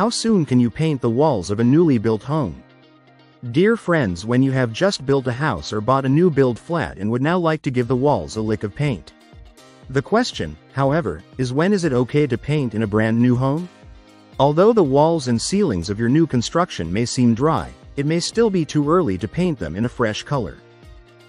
How soon can you paint the walls of a newly built home? Dear friends when you have just built a house or bought a new build flat and would now like to give the walls a lick of paint. The question, however, is when is it okay to paint in a brand new home? Although the walls and ceilings of your new construction may seem dry, it may still be too early to paint them in a fresh color.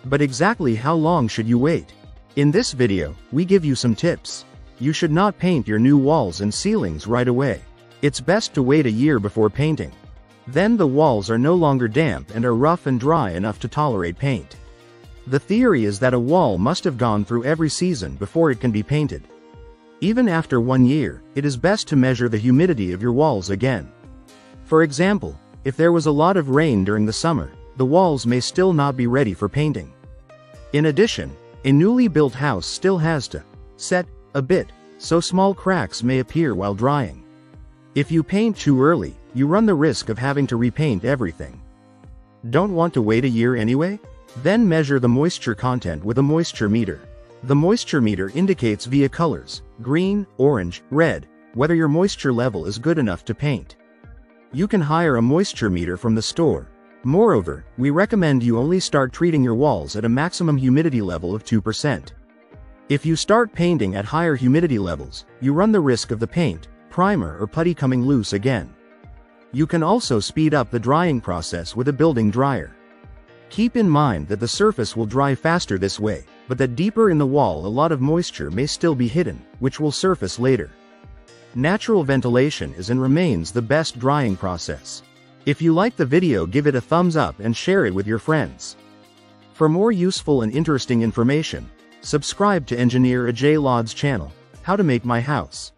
But exactly how long should you wait? In this video, we give you some tips. You should not paint your new walls and ceilings right away. It's best to wait a year before painting. Then the walls are no longer damp and are rough and dry enough to tolerate paint. The theory is that a wall must have gone through every season before it can be painted. Even after one year, it is best to measure the humidity of your walls again. For example, if there was a lot of rain during the summer, the walls may still not be ready for painting. In addition, a newly built house still has to set a bit, so small cracks may appear while drying. If you paint too early, you run the risk of having to repaint everything. Don't want to wait a year anyway? Then measure the moisture content with a moisture meter. The moisture meter indicates via colors, green, orange, red, whether your moisture level is good enough to paint. You can hire a moisture meter from the store. Moreover, we recommend you only start treating your walls at a maximum humidity level of 2%. If you start painting at higher humidity levels, you run the risk of the paint, primer or putty coming loose again. You can also speed up the drying process with a building dryer. Keep in mind that the surface will dry faster this way, but that deeper in the wall a lot of moisture may still be hidden, which will surface later. Natural ventilation is and remains the best drying process. If you like the video give it a thumbs up and share it with your friends. For more useful and interesting information, subscribe to Engineer Ajay Lod's channel, How to Make My House.